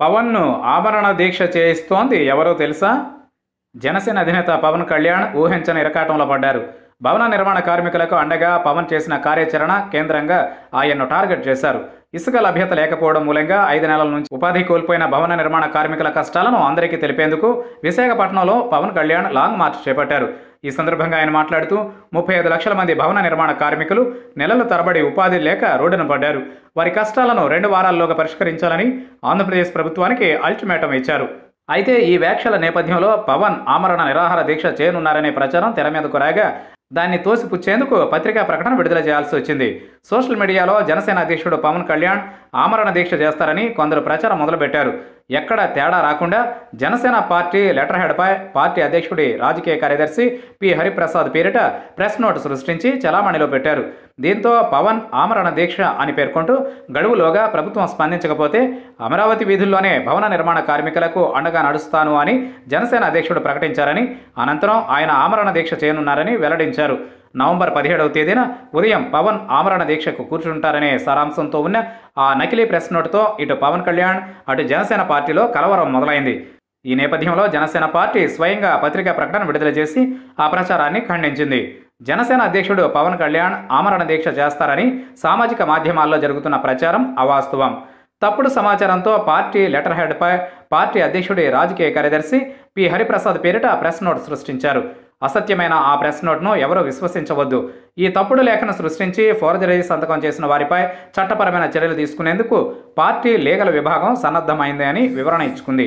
పవన్ను ఆభరణ దీక్ష చేయిస్తోంది. ఎవరో తెలుసా? జనసేన అధినేత పవన్ కళ్యాణ్ ఊహించని ఇరకాటంలో పడ్డారు. భవన నిర్మాణ కార్మికులకు అండగా పవన్ చేసిన కార్యాచరణ కేంద్రంగా ఆయన్ను టార్గెట్ చేశారు. ఇసుక లభ్యత లేకపోవడం మూలంగా ఐదు నెలల నుంచి ఉపాధి కోల్పోయిన భవన నిర్మాణ కార్మికుల కష్టాలను అందరికీ తెలిపేందుకు విశాఖపట్నంలో పవన్ కళ్యాణ్ లాంగ్ మార్చ్ చేపట్టారు. ఈ సందర్భంగా ఆయన మాట్లాడుతూ ముప్పై ఐదు లక్షల మంది భవన నిర్మాణ కార్మికులు నెలల తరబడి ఉపాధి లేక రోడ్డున పడ్డారు. వారి కష్టాలను రెండు వారాల్లోగా పరిష్కరించాలని ఆంధ్రప్రదేశ్ ప్రభుత్వానికి అల్టిమేటం ఇచ్చారు. అయితే ఈ వ్యాఖ్యల నేపథ్యంలో పవన్ ఆమరణ నిరాహార దీక్ష చేయనున్నారనే ప్రచారం తెర మీదకు రాగా దాన్ని తోసిపుచ్చేందుకు పత్రికా ప్రకటన విడుదల చేయాల్సి వచ్చింది. సోషల్ మీడియాలో జనసేన అధ్యక్షుడు పవన్ కళ్యాణ్ ఆమరణ దీక్ష చేస్తారని కొందరు ప్రచారం మొదలుపెట్టారు. ఎక్కడ తేడా రాకుండా జనసేన పార్టీ లెటర్ హెడ్పై పార్టీ అధ్యక్షుడి రాజకీయ కార్యదర్శి పి. హరిప్రసాద్ పేరిట ప్రెస్ నోట్ సృష్టించి చలామణిలో పెట్టారు. దీంతో పవన్ ఆమరణ దీక్ష అని పేర్కొంటూ గడువులోగా ప్రభుత్వం స్పందించకపోతే అమరావతి వీధుల్లోనే భవన నిర్మాణ కార్మికులకు అండగా నడుస్తాను అని జనసేన అధ్యక్షుడు ప్రకటించారని అనంతరం ఆయన ఆమరణ దీక్ష చేయనున్నారని వెల్లడించారు. నవంబర్ పదిహేడవ తేదీన ఉదయం పవన్ ఆమరణ దీక్షకు కూర్చుంటారనే సారాంశంతో ఉన్న ఆ నకిలీ ప్రెస్ నోటుతో ఇటు పవన్ కళ్యాణ్ అటు జనసేన పార్టీలో కలవరం మొదలైంది. ఈ నేపథ్యంలో జనసేన పార్టీ స్వయంగా పత్రికా ప్రకటన విడుదల చేసి ఆ ప్రచారాన్ని ఖండించింది. జనసేన అధ్యక్షుడు పవన్ కళ్యాణ్ ఆమరణ దీక్ష చేస్తారని సామాజిక మాధ్యమాల్లో జరుగుతున్న ప్రచారం అవాస్తవం. తప్పుడు సమాచారంతో పార్టీ లెటర్ హెడ్పై పార్టీ అధ్యక్షుడి రాజకీయ కార్యదర్శి పి. హరిప్రసాద్ పేరిట ప్రెస్ నోట్ సృష్టించారు. అసత్యమైన ఆ ప్రెస్ నోట్ను ఎవరూ విశ్వసించవద్దు. ఈ తప్పుడు లేఖను సృష్టించి ఫోర్జరీ సంతకం చేసిన వారిపై చట్టపరమైన చర్యలు తీసుకునేందుకు పార్టీ లీగల్ విభాగం సన్నద్ధమైంది అని వివరణ ఇచ్చుకుంది.